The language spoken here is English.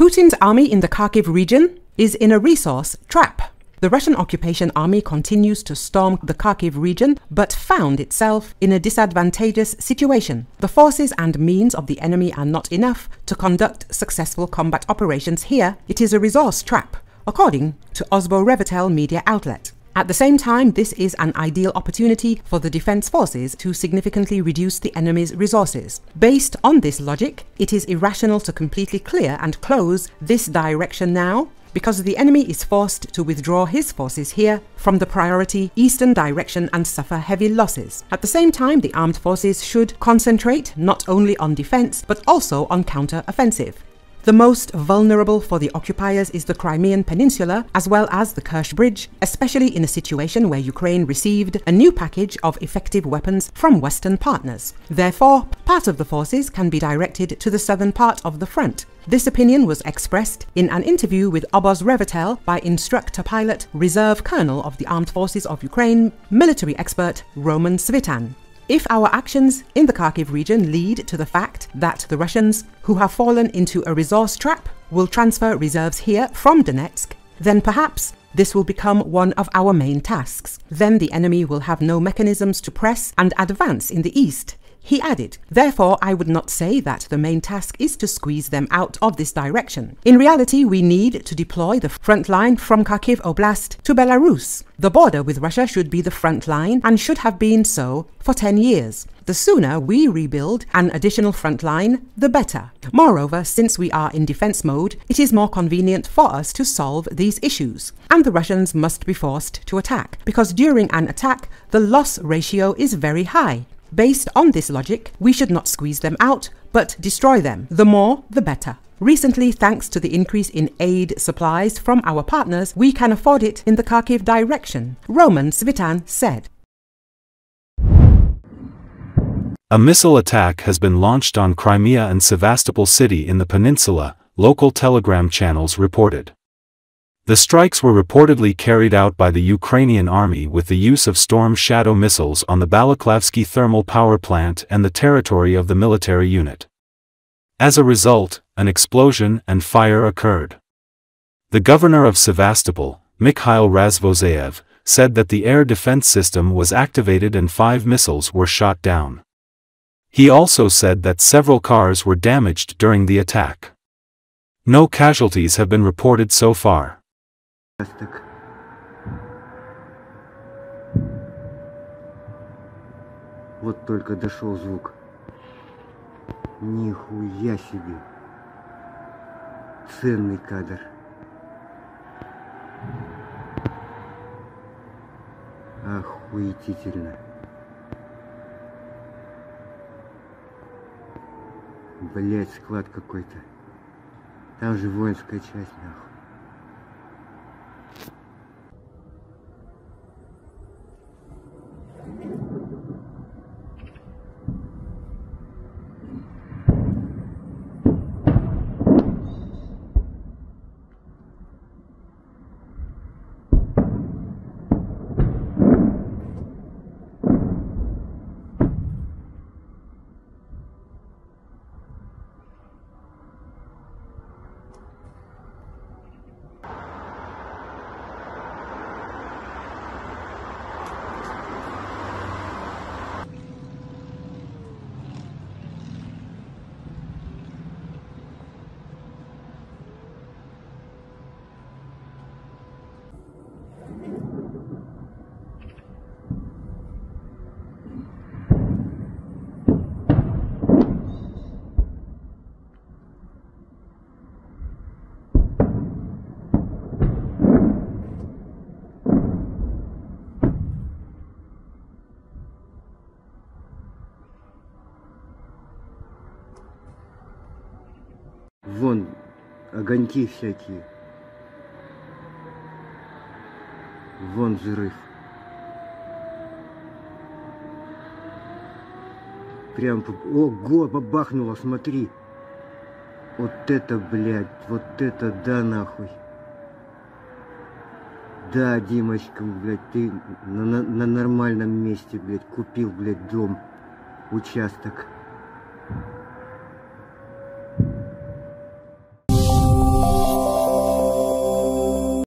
Putin's army in the Kharkiv region is in a resource trap. The Russian occupation army continues to storm the Kharkiv region, but found itself in a disadvantageous situation. The forces and means of the enemy are not enough to conduct successful combat operations here. It is a resource trap, according to Obozrevatel media outlet. At the same time, this is an ideal opportunity for the defense forces to significantly reduce the enemy's resources. Based on this logic, it is irrational to completely clear and close this direction now because the enemy is forced to withdraw his forces here from the priority eastern direction and suffer heavy losses. At the same time, the armed forces should concentrate not only on defense but also on counter-offensive. The most vulnerable for the occupiers is the Crimean Peninsula, as well as the Kerch Bridge, especially in a situation where Ukraine received a new package of effective weapons from Western partners. Therefore, part of the forces can be directed to the southern part of the front. This opinion was expressed in an interview with Obozrevatel by instructor pilot, reserve colonel of the Armed Forces of Ukraine, military expert Roman Svitan. If our actions in the Kharkiv region lead to the fact that the Russians, who have fallen into a resource trap, will transfer reserves here from Donetsk, then perhaps this will become one of our main tasks. Then the enemy will have no mechanisms to press and advance in the east he added, Therefore, I would not say that the main task is to squeeze them out of this direction. In reality, we need to deploy the front line from Kharkiv Oblast to Belarus. The border with Russia should be the front line and should have been so for 10 years. The sooner we rebuild an additional front line, the better. Moreover, since we are in defense mode, it is more convenient for us to solve these issues. And the Russians must be forced to attack, because during an attack, the loss ratio is very high. Based on this logic, we should not squeeze them out, but destroy them. The more, the better. Recently, thanks to the increase in aid supplies from our partners, we can afford it in the Kharkiv direction, Roman Svitan said. A missile attack has been launched on Crimea and Sevastopol city in the peninsula, local telegram channels reported. The strikes were reportedly carried out by the Ukrainian army with the use of Storm Shadow missiles on the Balaklavsky thermal power plant and the territory of the military unit. As a result, an explosion and fire occurred. The governor of Sevastopol, Mikhail Razvozayev, said that the air defense system was activated and five missiles were shot down. He also said that several cars were damaged during the attack. No casualties have been reported so far. Участок. Вот только дошел звук. Нихуя себе. Ценный кадр. Охуетительно. Блять, склад какой-то. Там же воинская часть, нахуй. Вон огоньки всякие. Вон взрыв. Прям, ого, бабахнуло, смотри. Вот это, блядь, вот это да нахуй. Да, Димочка, блядь, ты на, на, на нормальном месте, блядь, купил, блядь, дом, участок.